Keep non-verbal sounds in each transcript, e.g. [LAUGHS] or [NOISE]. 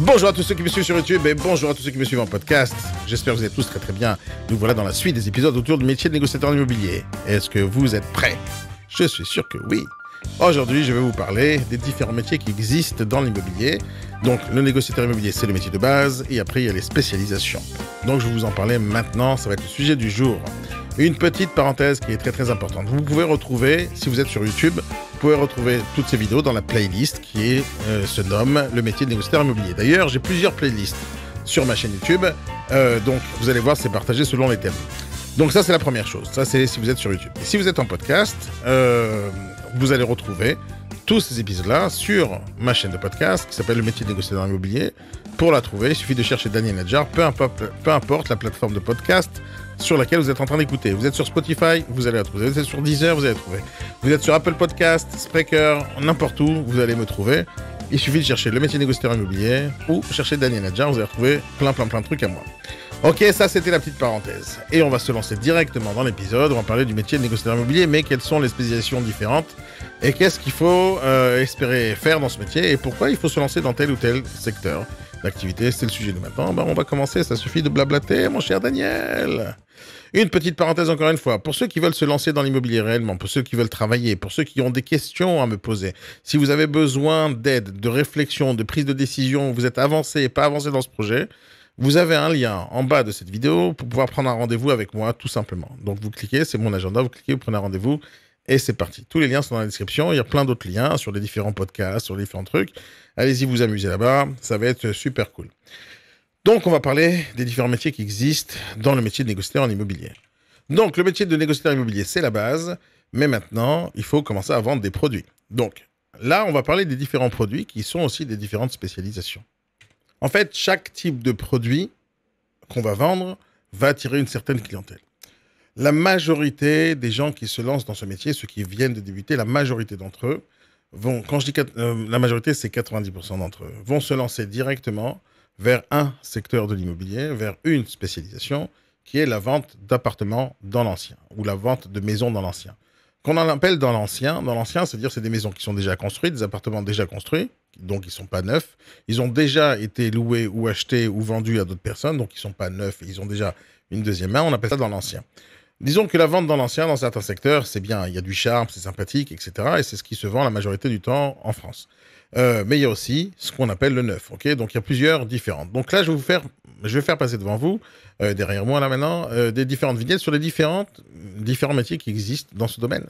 Bonjour à tous ceux qui me suivent sur YouTube et bonjour à tous ceux qui me suivent en podcast. J'espère que vous êtes tous très très bien. Nous voilà dans la suite des épisodes autour du métier de négociateur immobilier. Est-ce que vous êtes prêts? Je suis sûr que oui. Aujourd'hui, je vais vous parler des différents métiers qui existent dans l'immobilier. Donc, le négociateur immobilier, c'est le métier de base, et après, il y a les spécialisations. Donc, je vais vous en parler maintenant, ça va être le sujet du jour. Une petite parenthèse qui est très très importante. Vous pouvez retrouver, si vous êtes sur YouTube, vous pouvez retrouver toutes ces vidéos dans la playlist qui euh, se nomme le métier de négociateur immobilier. D'ailleurs, j'ai plusieurs playlists sur ma chaîne YouTube, euh, donc vous allez voir, c'est partagé selon les thèmes. Donc ça, c'est la première chose. Ça, c'est si vous êtes sur YouTube. Et si vous êtes en podcast, euh, vous allez retrouver tous ces épisodes-là sur ma chaîne de podcast qui s'appelle Le métier de négociateur immobilier. Pour la trouver, il suffit de chercher Daniel Nadjar, peu importe la plateforme de podcast sur laquelle vous êtes en train d'écouter. Vous êtes sur Spotify, vous allez la trouver. Vous êtes sur Deezer, vous allez la trouver. Vous êtes sur Apple Podcast, Spreaker, n'importe où, vous allez me trouver. Il suffit de chercher le métier négociateur immobilier ou chercher Daniel Nadjar, vous allez retrouver plein plein plein de trucs à moi. Ok, ça c'était la petite parenthèse. Et on va se lancer directement dans l'épisode. On va parler du métier de négociateur immobilier, mais quelles sont les spécialisations différentes et qu'est-ce qu'il faut euh, espérer faire dans ce métier et pourquoi il faut se lancer dans tel ou tel secteur d'activité. C'est le sujet de maintenant. Ben, on va commencer, ça suffit de blablater, mon cher Daniel. Une petite parenthèse encore une fois. Pour ceux qui veulent se lancer dans l'immobilier réellement, pour ceux qui veulent travailler, pour ceux qui ont des questions à me poser, si vous avez besoin d'aide, de réflexion, de prise de décision, vous êtes avancé pas avancé dans ce projet, vous avez un lien en bas de cette vidéo pour pouvoir prendre un rendez-vous avec moi, tout simplement. Donc vous cliquez, c'est mon agenda, vous cliquez, vous prenez un rendez-vous et c'est parti. Tous les liens sont dans la description. Il y a plein d'autres liens sur les différents podcasts, sur les différents trucs. Allez-y vous amuser là-bas, ça va être super cool. Donc on va parler des différents métiers qui existent dans le métier de négociateur en immobilier. Donc le métier de négociateur immobilier, c'est la base, mais maintenant, il faut commencer à vendre des produits. Donc là, on va parler des différents produits qui sont aussi des différentes spécialisations. En fait, chaque type de produit qu'on va vendre va attirer une certaine clientèle. La majorité des gens qui se lancent dans ce métier, ceux qui viennent de débuter, la majorité d'entre eux vont, quand je dis euh, la majorité, c'est 90% d'entre eux, vont se lancer directement vers un secteur de l'immobilier, vers une spécialisation, qui est la vente d'appartements dans l'ancien, ou la vente de maisons dans l'ancien. Qu'on en appelle dans l'ancien, dans l'ancien, c'est-à-dire c'est des maisons qui sont déjà construites, des appartements déjà construits, donc ils sont pas neufs. Ils ont déjà été loués ou achetés ou vendus à d'autres personnes, donc ils sont pas neufs, ils ont déjà une deuxième main. On appelle ça dans l'ancien. Disons que la vente dans l'ancien, dans certains secteurs, c'est bien, il y a du charme, c'est sympathique, etc. Et c'est ce qui se vend la majorité du temps en France. Euh, mais il y a aussi ce qu'on appelle le neuf, Donc il y a plusieurs différentes. Donc là, je vais vous faire, je vais faire passer devant vous, euh, derrière moi là maintenant, euh, des différentes vignettes sur les différentes, différents métiers qui existent dans ce domaine.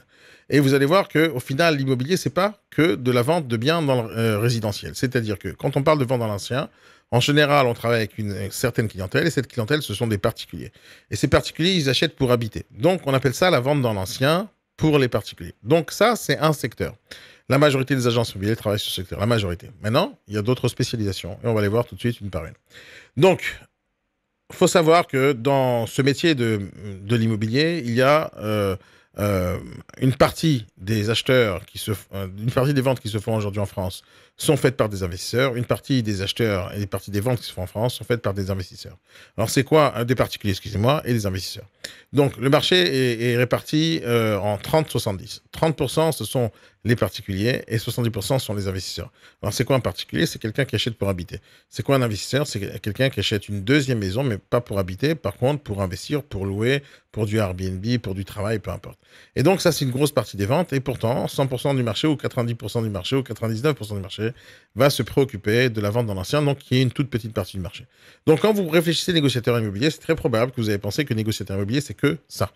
Et vous allez voir que au final, l'immobilier, c'est pas que de la vente de biens dans le résidentiel. C'est-à-dire que quand on parle de vente dans l'ancien, en général, on travaille avec une certaine clientèle et cette clientèle, ce sont des particuliers. Et ces particuliers, ils achètent pour habiter. Donc, on appelle ça la vente dans l'ancien pour les particuliers. Donc, ça, c'est un secteur. La majorité des agences immobilières travaillent sur ce secteur, la majorité. Maintenant, il y a d'autres spécialisations et on va les voir tout de suite une par une. Donc, il faut savoir que dans ce métier de, de l'immobilier, il y a euh, euh, une partie des acheteurs qui se, euh, une partie des ventes qui se font aujourd'hui en France sont faites par des investisseurs. Une partie des acheteurs et des parties des ventes qui se font en France sont faites par des investisseurs. Alors c'est quoi des particuliers, excusez-moi, et des investisseurs? Donc le marché est, réparti en 30-70. 30%, ce sont les particuliers et 70% sont les investisseurs. Alors, c'est quoi un particulier? C'est quelqu'un qui achète pour habiter. C'est quoi un investisseur? C'est quelqu'un qui achète une deuxième maison, mais pas pour habiter, par contre, pour investir, pour louer, pour du Airbnb, pour du travail, peu importe. Et donc, ça, c'est une grosse partie des ventes. Et pourtant, 100% du marché ou 90% du marché ou 99% du marché va se préoccuper de la vente dans l'ancien, donc qui est une toute petite partie du marché. Donc, quand vous réfléchissez négociateur immobilier, c'est très probable que vous avez pensé que négociateur immobilier, c'est que ça.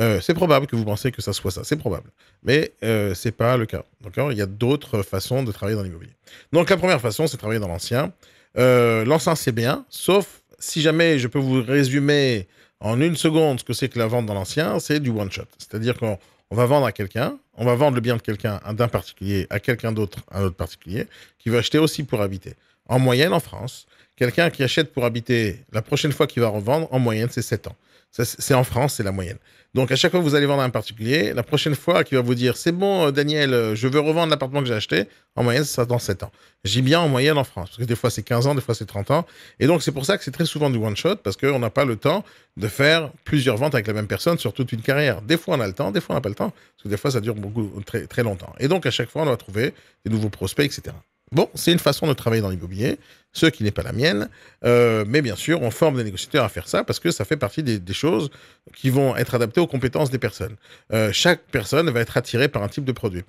Euh, c'est probable que vous pensez que ça soit ça, c'est probable. Mais euh, ce n'est pas le cas. Il y a d'autres façons de travailler dans l'immobilier. Donc la première façon, c'est travailler dans l'ancien. Euh, l'ancien, c'est bien, sauf si jamais je peux vous résumer en une seconde ce que c'est que la vente dans l'ancien, c'est du one-shot. C'est-à-dire qu'on va vendre à quelqu'un, on va vendre le bien de quelqu'un, d'un particulier, à quelqu'un d'autre, un autre particulier, qui veut acheter aussi pour habiter. En moyenne, en France, quelqu'un qui achète pour habiter, la prochaine fois qu'il va revendre, en moyenne, c'est 7 ans. C'est en France, c'est la moyenne. Donc, à chaque fois que vous allez vendre un particulier, la prochaine fois qu'il va vous dire C'est bon, euh, Daniel, euh, je veux revendre l'appartement que j'ai acheté, en moyenne, ça dans 7 ans. J'ai bien en moyenne en France, parce que des fois c'est 15 ans, des fois c'est 30 ans. Et donc, c'est pour ça que c'est très souvent du one-shot, parce qu'on n'a pas le temps de faire plusieurs ventes avec la même personne sur toute une carrière. Des fois, on a le temps, des fois, on n'a pas le temps, parce que des fois, ça dure beaucoup, très, très longtemps. Et donc, à chaque fois, on va trouver des nouveaux prospects, etc. Bon, c'est une façon de travailler dans l'immobilier ce qui n'est pas la mienne. Euh, mais bien sûr, on forme des négociateurs à faire ça parce que ça fait partie des, choses qui vont être adaptées aux compétences des personnes. Euh, chaque personne va être attirée par un type de produit.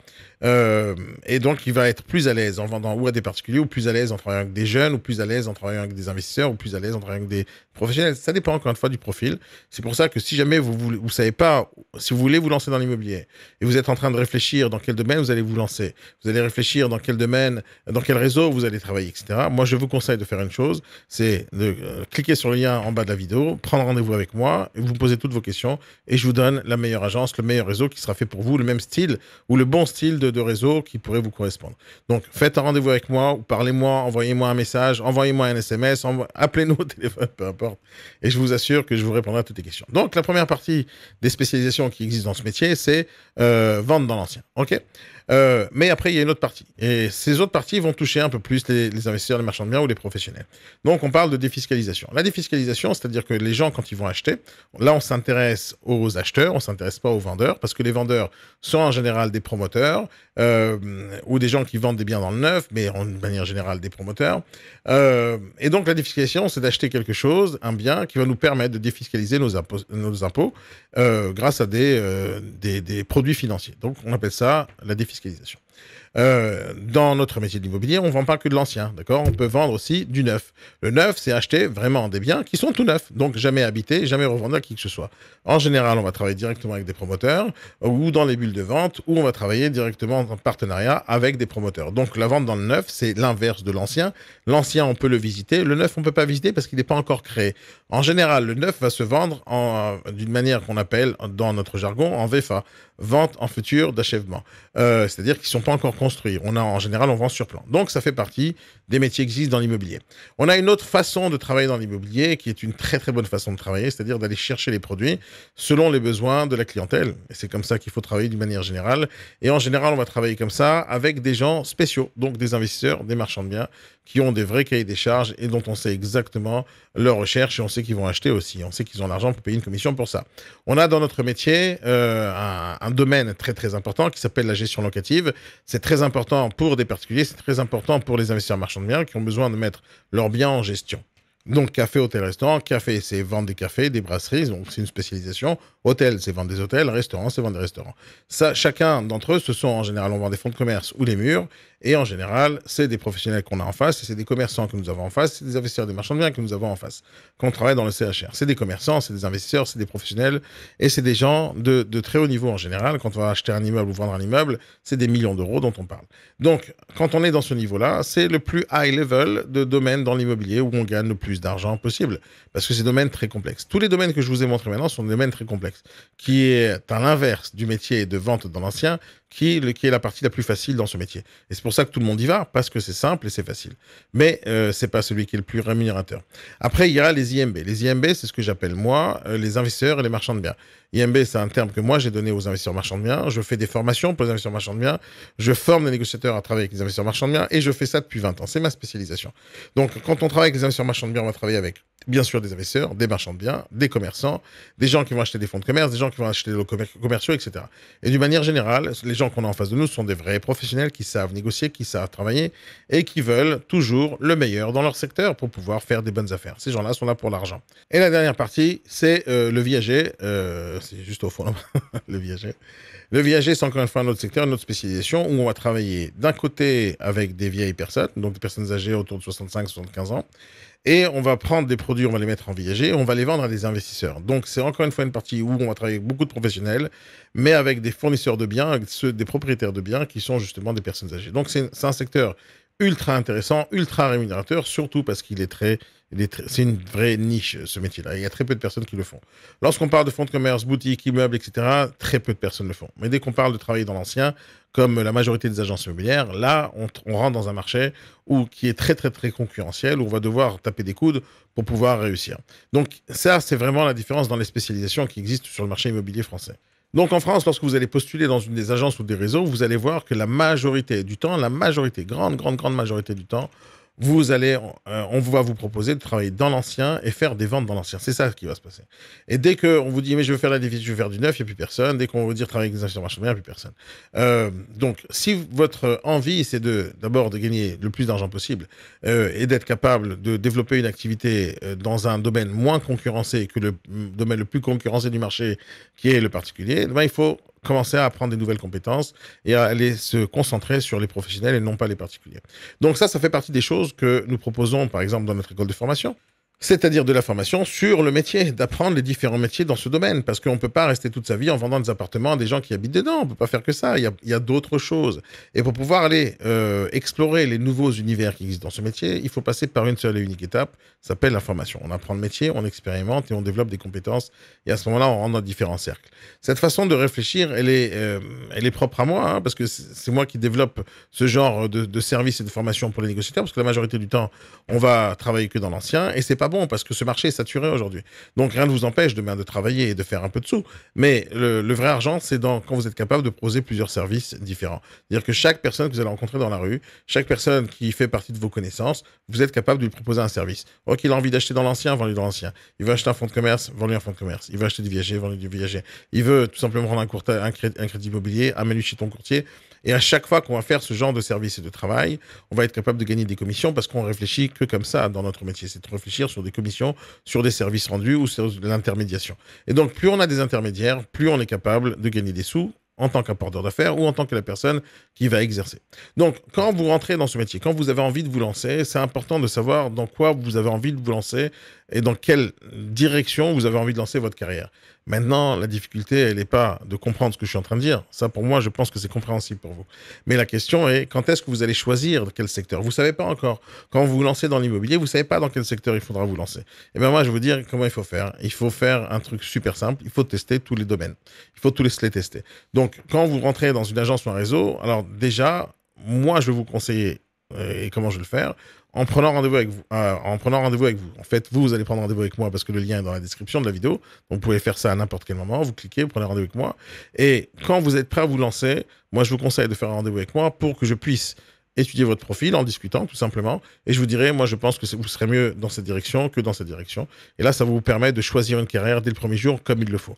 Euh, et donc, il va être plus à l'aise en vendant ou à des particuliers, ou plus à l'aise en travaillant avec des jeunes, ou plus à l'aise en travaillant avec des investisseurs, ou plus à l'aise en travaillant avec des professionnels. Ça dépend encore une fois du profil. C'est pour ça que si jamais vous ne vous savez pas, si vous voulez vous lancer dans l'immobilier et vous êtes en train de réfléchir dans quel domaine vous allez vous lancer, vous allez réfléchir dans quel domaine, dans quel réseau vous allez travailler, etc. Moi, je vous conseille de faire une chose, c'est de euh, cliquer sur le lien en bas de la vidéo, prendre rendez-vous avec moi, et vous posez toutes vos questions, et je vous donne la meilleure agence, le meilleur réseau qui sera fait pour vous, le même style ou le bon style de, réseau qui pourrait vous correspondre. Donc, faites un rendez-vous avec moi, ou parlez-moi, envoyez-moi un message, envoyez-moi un SMS, appelez-nous au [LAUGHS] téléphone, peu importe, et je vous assure que je vous répondrai à toutes les questions. Donc, la première partie des spécialisations qui existent dans ce métier, c'est euh, vendre dans l'ancien. OK? Euh, mais après, il y a une autre partie. Et ces autres parties vont toucher un peu plus les, investisseurs, les marchands de biens ou les professionnels. Donc, on parle de défiscalisation. La défiscalisation, c'est-à-dire que les gens, quand ils vont acheter, là, on s'intéresse aux acheteurs, on s'intéresse pas aux vendeurs, parce que les vendeurs sont en général des promoteurs euh, ou des gens qui vendent des biens dans le neuf, mais en manière générale des promoteurs. Euh, et donc, la défiscalisation, c'est d'acheter quelque chose, un bien, qui va nous permettre de défiscaliser nos impôts, grâce à des produits financiers. Donc, on appelle ça la défiscalisation fiscalisation. Euh, dans notre métier de l'immobilier, on ne vend pas que de l'ancien, d'accord? On peut vendre aussi du neuf. Le neuf, c'est acheter vraiment des biens qui sont tout neufs, donc jamais habités, jamais revendus à qui que ce soit. En général, on va travailler directement avec des promoteurs ou dans les bulles de vente, ou on va travailler directement en partenariat avec des promoteurs. Donc la vente dans le neuf, c'est l'inverse de l'ancien. L'ancien, on peut le visiter. Le neuf, on peut pas visiter parce qu'il n'est pas encore créé. En général, le neuf va se vendre d'une manière qu'on appelle dans notre jargon en VFA, vente en futur d'achèvement. Euh, c'est-à-dire qu'ils sont pas encore construire. On a, en général, on vend sur plan. Donc, ça fait partie des métiers qui existent dans l'immobilier. On a une autre façon de travailler dans l'immobilier qui est une très, très bonne façon de travailler, c'est-à-dire d'aller chercher les produits selon les besoins de la clientèle. Et c'est comme ça qu'il faut travailler d'une manière générale. Et en général, on va travailler comme ça avec des gens spéciaux, donc des investisseurs, des marchands de biens, qui ont des vrais cahiers des charges et dont on sait exactement leur recherche et on sait qu'ils vont acheter aussi. On sait qu'ils ont l'argent pour payer une commission pour ça. On a dans notre métier euh, un, un, domaine très très important qui s'appelle la gestion locative. C'est très important pour des particuliers, c'est très important pour les investisseurs marchands de biens qui ont besoin de mettre leurs biens en gestion. Donc, café, hôtel, restaurant. Café, c'est vendre des cafés, des brasseries, donc c'est une spécialisation. Hôtel, c'est vendre des hôtels. Restaurant, c'est vendre des restaurants. Chacun d'entre eux, ce sont en général, on vend des fonds de commerce ou des murs. Et en général, c'est des professionnels qu'on a en face, c'est des commerçants que nous avons en face, c'est des investisseurs, des marchands de biens que nous avons en face, qu'on travaille dans le CHR. C'est des commerçants, c'est des investisseurs, c'est des professionnels, et c'est des gens de, de, très haut niveau en général. Quand on va acheter un immeuble ou vendre un immeuble, c'est des millions d'euros dont on parle. Donc, quand on est dans ce niveau-là, c'est le plus high level de domaine dans l'immobilier où on gagne le plus d'argent possible, parce que c'est des domaines très complexes. Tous les domaines que je vous ai montrés maintenant sont des domaines très complexes, qui est à l'inverse du métier de vente dans l'ancien, qui, est la partie la plus facile dans ce métier. Et c'est pour ça que tout le monde y va, parce que c'est simple et c'est facile. Mais euh, c'est pas celui qui est le plus rémunérateur. Après, il y a les IMB. Les IMB, c'est ce que j'appelle moi euh, les investisseurs et les marchands de biens. IMB, c'est un terme que moi j'ai donné aux investisseurs marchands de biens. Je fais des formations pour les investisseurs marchands de biens. Je forme des négociateurs à travailler avec les investisseurs marchands de biens et je fais ça depuis 20 ans. C'est ma spécialisation. Donc, quand on travaille avec les investisseurs marchands de biens, on va travailler avec bien sûr des investisseurs, des marchands de biens, des commerçants, des gens qui vont acheter des fonds de commerce, des gens qui vont acheter des locaux commerciaux, etc. Et d'une manière générale, les gens qu'on a en face de nous sont des vrais professionnels qui savent négocier, qui savent travailler et qui veulent toujours le meilleur dans leur secteur pour pouvoir faire des bonnes affaires. Ces gens-là sont là pour l'argent. Et la dernière partie, c'est euh, le viager. Euh, c'est juste au fond, [LAUGHS] le viager. Le viager, c'est encore une fois un autre secteur, une autre spécialisation où on va travailler d'un côté avec des vieilles personnes, donc des personnes âgées autour de 65-75 ans, et on va prendre des produits, on va les mettre en viager, on va les vendre à des investisseurs. Donc c'est encore une fois une partie où on va travailler avec beaucoup de professionnels, mais avec des fournisseurs de biens, ceux, des propriétaires de biens qui sont justement des personnes âgées. Donc c'est un secteur ultra intéressant, ultra rémunérateur, surtout parce qu'il est très c'est une vraie niche, ce métier-là. Il y a très peu de personnes qui le font. Lorsqu'on parle de fonds de commerce, boutiques, immeubles, etc., très peu de personnes le font. Mais dès qu'on parle de travailler dans l'ancien, comme la majorité des agences immobilières, là, on, rentre dans un marché où, qui est très, très, très concurrentiel, où on va devoir taper des coudes pour pouvoir réussir. Donc, ça, c'est vraiment la différence dans les spécialisations qui existent sur le marché immobilier français. Donc en France, lorsque vous allez postuler dans une des agences ou des réseaux, vous allez voir que la majorité du temps, la majorité, grande, grande, grande majorité du temps, vous allez, euh, on va vous proposer de travailler dans l'ancien et faire des ventes dans l'ancien. C'est ça qui va se passer. Et dès qu'on vous dit, mais je veux faire la déficit, je veux faire du neuf, il n'y a plus personne. Dès qu'on vous dit travailler avec des acheteurs marchands, il n'y a plus personne. Euh, donc, si votre envie, c'est de d'abord de gagner le plus d'argent possible euh, et d'être capable de développer une activité dans un domaine moins concurrencé que le domaine le plus concurrencé du marché, qui est le particulier, ben, il faut commencer à apprendre des nouvelles compétences et à aller se concentrer sur les professionnels et non pas les particuliers. Donc ça, ça fait partie des choses que nous proposons, par exemple, dans notre école de formation c'est-à-dire de la formation sur le métier, d'apprendre les différents métiers dans ce domaine, parce qu'on ne peut pas rester toute sa vie en vendant des appartements à des gens qui habitent dedans, on ne peut pas faire que ça, il y a, d'autres choses. Et pour pouvoir aller euh, explorer les nouveaux univers qui existent dans ce métier, il faut passer par une seule et unique étape, ça s'appelle la formation. On apprend le métier, on expérimente et on développe des compétences, et à ce moment-là, on rentre dans différents cercles. Cette façon de réfléchir, elle est, euh, elle est propre à moi, hein, parce que c'est moi qui développe ce genre de, de services et de formation pour les négociateurs, parce que la majorité du temps, on va travailler que dans l'ancien, et c'est pas bon parce que ce marché est saturé aujourd'hui. Donc rien ne vous empêche demain de travailler et de faire un peu de sous. Mais le, vrai argent, c'est quand vous êtes capable de proposer plusieurs services différents. C'est-à-dire que chaque personne que vous allez rencontrer dans la rue, chaque personne qui fait partie de vos connaissances, vous êtes capable de lui proposer un service. Ok, il a envie d'acheter dans l'ancien, vendez dans l'ancien. Il veut acheter un fonds de commerce, vendez un fonds de commerce. Il veut acheter du viager, vendez du viager. Il veut tout simplement prendre un, un, crédit, un crédit immobilier, amène-lui chez ton courtier. Et à chaque fois qu'on va faire ce genre de service et de travail, on va être capable de gagner des commissions parce qu'on réfléchit que comme ça dans notre métier. C'est de réfléchir sur des commissions, sur des services rendus ou sur l'intermédiation. Et donc, plus on a des intermédiaires, plus on est capable de gagner des sous en tant qu'apporteur d'affaires ou en tant que la personne qui va exercer. Donc, quand vous rentrez dans ce métier, quand vous avez envie de vous lancer, c'est important de savoir dans quoi vous avez envie de vous lancer et dans quelle direction vous avez envie de lancer votre carrière. Maintenant, la difficulté, elle n'est pas de comprendre ce que je suis en train de dire. Ça, pour moi, je pense que c'est compréhensible pour vous. Mais la question est, quand est-ce que vous allez choisir quel secteur? Vous ne savez pas encore. Quand vous vous lancez dans l'immobilier, vous ne savez pas dans quel secteur il faudra vous lancer. Et eh bien moi, je vais vous dire comment il faut faire. Il faut faire un truc super simple. Il faut tester tous les domaines. Il faut tous les, tester. Donc, quand vous rentrez dans une agence ou un réseau, alors déjà, moi, je vais vous conseiller, euh, et comment je vais le faire, en prenant rendez-vous avec vous. Euh, en prenant rendez-vous vous. Fait, vous, vous allez prendre rendez-vous avec moi parce que le lien est dans la description de la vidéo. Donc, vous pouvez faire ça à n'importe quel moment. Vous cliquez, vous prenez rendez-vous avec moi. Et quand vous êtes prêt à vous lancer, moi, je vous conseille de faire un rendez-vous avec moi pour que je puisse étudier votre profil en discutant, tout simplement. Et je vous dirai, moi, je pense que vous serez mieux dans cette direction que dans cette direction. Et là, ça vous permet de choisir une carrière dès le premier jour comme il le faut.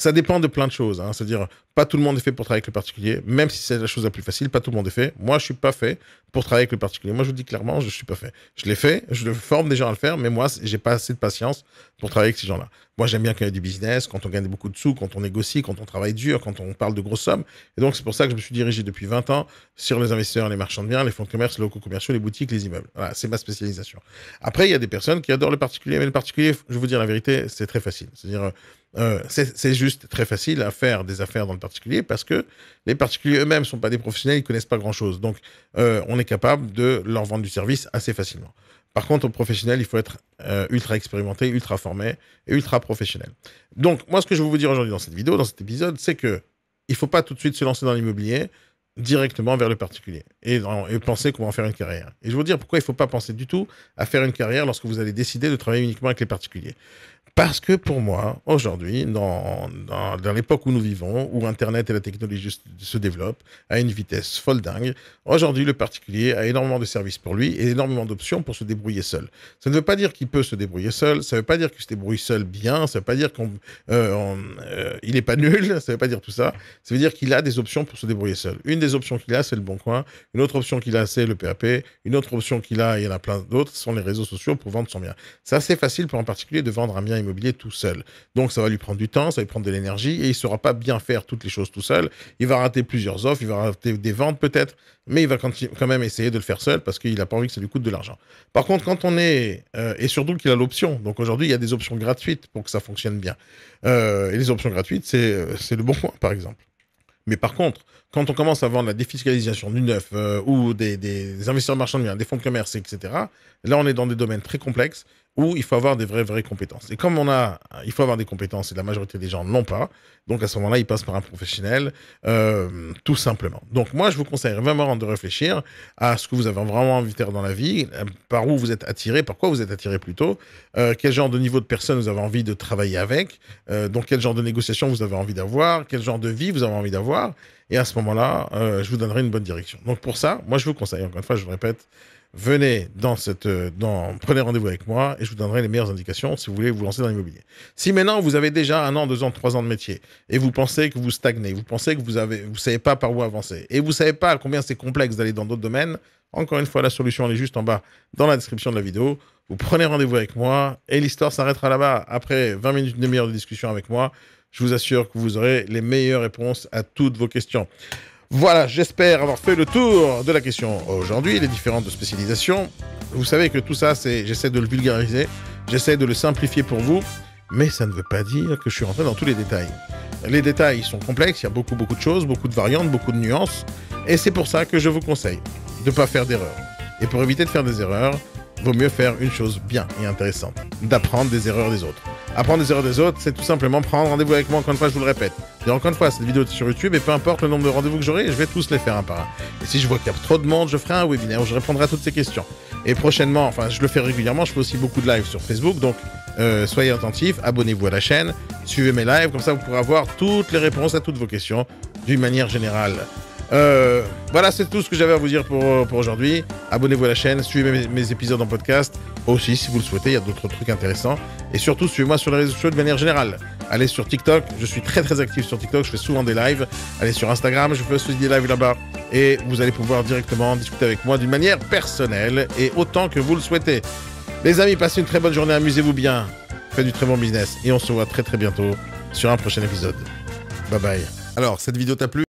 Ça dépend de plein de choses. Hein. C'est-à-dire, pas tout le monde est fait pour travailler avec le particulier, même si c'est la chose la plus facile, pas tout le monde est fait. Moi, je suis pas fait pour travailler avec le particulier. Moi, je vous dis clairement, je suis pas fait. Je l'ai fait, je forme des gens à le faire, mais moi, j'ai pas assez de patience pour travailler avec ces gens-là. Moi, j'aime bien qu'il y ait du business, quand on gagne beaucoup de sous, quand on négocie, quand on travaille dur, quand on parle de grosses sommes. Et donc, c'est pour ça que je me suis dirigé depuis 20 ans sur les investisseurs, les marchands de biens, les fonds de commerce, les locaux commerciaux, les boutiques, les immeubles. Voilà, c'est ma spécialisation. Après, il y a des personnes qui adorent le particulier, mais le particulier, je vous dire la vérité, c'est très facile. C'est-à-dire, euh, c'est juste très facile à faire des affaires dans le particulier parce que les particuliers eux-mêmes ne sont pas des professionnels, ils connaissent pas grand-chose. Donc, euh, on est capable de leur vendre du service assez facilement. Par contre, aux professionnels, il faut être euh, ultra expérimenté, ultra formé et ultra professionnel. Donc, moi, ce que je veux vous dire aujourd'hui dans cette vidéo, dans cet épisode, c'est que il faut pas tout de suite se lancer dans l'immobilier directement vers le particulier et, et penser qu'on va en faire une carrière. Et je vous dire pourquoi il ne faut pas penser du tout à faire une carrière lorsque vous allez décider de travailler uniquement avec les particuliers. Parce que pour moi, aujourd'hui, dans, dans, l'époque où nous vivons, où Internet et la technologie se développent à une vitesse folle dingue, aujourd'hui, le particulier a énormément de services pour lui et énormément d'options pour se débrouiller seul. Ça ne veut pas dire qu'il peut se débrouiller seul, ça ne veut pas dire qu'il se débrouille seul bien, ça ne veut pas dire qu'il euh, euh, n'est pas nul, [LAUGHS] ça ne veut pas dire tout ça. Ça veut dire qu'il a des options pour se débrouiller seul. Une des options qu'il a, c'est le Bon Coin. Une autre option qu'il a, c'est le PAP. Une autre option qu'il a, il y en a plein d'autres, sont les réseaux sociaux pour vendre son bien. C'est assez facile pour un particulier de vendre un bien immobilier tout seul. Donc ça va lui prendre du temps, ça va lui prendre de l'énergie et il ne saura pas bien faire toutes les choses tout seul. Il va rater plusieurs offres, il va rater des ventes peut-être, mais il va quand même essayer de le faire seul parce qu'il n'a pas envie que ça lui coûte de l'argent. Par contre, quand on est, euh, et surtout qu'il a l'option, donc aujourd'hui il y a des options gratuites pour que ça fonctionne bien. Euh, et les options gratuites, c'est euh, le bon point par exemple. Mais par contre, quand on commence à vendre la défiscalisation du neuf ou des, des, investisseurs marchands de biens, des fonds de commerce, etc., là on est dans des domaines très complexes où il faut avoir des vraies, vraies compétences. Et comme on a, il faut avoir des compétences et la majorité des gens n'ont pas, donc à ce moment-là, ils passent par un professionnel, euh, tout simplement. Donc moi, je vous conseille vraiment de réfléchir à ce que vous avez vraiment envie de faire dans la vie, euh, par où vous êtes attiré, par quoi vous êtes attiré plutôt, euh, quel genre de niveau de personne vous avez envie de travailler avec, donc quel genre de négociation vous avez envie d'avoir, quel genre de vie vous avez envie d'avoir, et à ce moment-là, je vous donnerai une bonne direction. Donc pour ça, moi, je vous conseille, encore une fois, je le répète, venez dans cette, euh, prenez rendez-vous avec moi et je vous donnerai les meilleures indications si vous voulez vous lancer dans l'immobilier. Si maintenant vous avez déjà un an, deux ans, trois ans de métier et vous pensez que vous stagnez, vous pensez que vous avez, vous savez pas par où avancer et vous savez pas combien c'est complexe d'aller dans d'autres domaines, encore une fois, la solution elle est juste en bas dans la description de la vidéo. Vous prenez rendez-vous avec moi et l'histoire s'arrêtera là-bas. Après 20 minutes, une demi-heure de discussion avec moi, je vous assure que vous aurez les meilleures réponses à toutes vos questions. Voilà, j'espère avoir fait le tour de la question aujourd'hui, les différentes spécialisations. Vous savez que tout ça, c'est, j'essaie de le vulgariser, j'essaie de le simplifier pour vous, mais ça ne veut pas dire que je suis rentré dans tous les détails. Les détails sont complexes, il y a beaucoup, beaucoup de choses, beaucoup de variantes, beaucoup de nuances, et c'est pour ça que je vous conseille de ne pas faire d'erreurs. Et pour éviter de faire des erreurs, vaut mieux faire une chose bien et intéressante, d'apprendre des erreurs des autres. Apprendre des erreurs des autres, c'est tout simplement prendre rendez-vous avec moi, encore une fois, je vous le répète. Et encore une fois, cette vidéo est sur YouTube, et peu importe le nombre de rendez-vous que j'aurai, je vais tous les faire un par un. Et si je vois qu'il y a trop de monde, je ferai un webinaire où je répondrai à toutes ces questions. Et prochainement, enfin, je le fais régulièrement, je fais aussi beaucoup de lives sur Facebook, donc euh, soyez attentifs, abonnez-vous à la chaîne, suivez mes lives, comme ça vous pourrez avoir toutes les réponses à toutes vos questions d'une manière générale. Euh, voilà, c'est tout ce que j'avais à vous dire pour, pour aujourd'hui. Abonnez-vous à la chaîne, suivez mes, épisodes en podcast. Aussi, si vous le souhaitez, il y a d'autres trucs intéressants. Et surtout, suivez-moi sur les réseaux sociaux de manière générale. Allez sur TikTok, je suis très très actif sur TikTok, je fais souvent des lives. Allez sur Instagram, je fais aussi des lives là-bas. Et vous allez pouvoir directement discuter avec moi d'une manière personnelle et autant que vous le souhaitez. Les amis, passez une très bonne journée, amusez-vous bien, faites du très bon business et on se voit très très bientôt sur un prochain épisode. Bye bye. Alors, cette vidéo t'a plu?